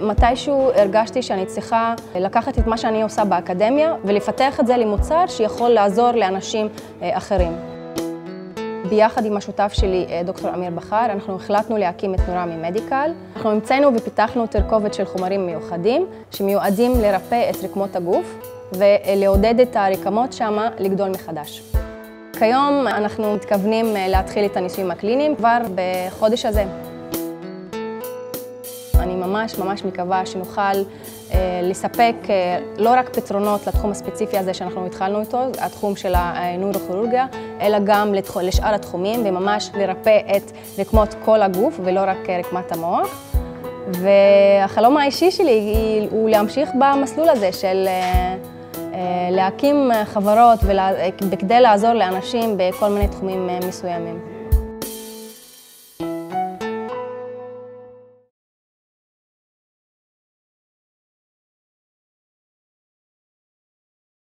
מתישהו הרגשתי שאני צריכה לקחת את מה שאני עושה באקדמיה ולפתח את זה למוצר שיכול לעזור לאנשים אחרים. ביחד עם השותף שלי, דוקטור אמיר בכר, אנחנו החלטנו להקים את נורמי מדיקל. אנחנו המצאנו ופיתחנו תרכובת של חומרים מיוחדים שמיועדים לרפא את רקמות הגוף ולעודד את הרקמות שמה לגדול מחדש. כיום אנחנו מתכוונים להתחיל את הניסויים הקליניים כבר בחודש הזה. אני ממש ממש מקווה שנוכל אה, לספק אה, לא רק פתרונות לתחום הספציפי הזה שאנחנו התחלנו איתו, התחום של הנוירוכירורגיה, אלא גם לשאר התחומים וממש לרפא את רקמות כל הגוף ולא רק רקמת המוח. והחלום האישי שלי הוא להמשיך במסלול הזה של אה, להקים חברות בכדי לעזור לאנשים בכל מיני תחומים מסוימים.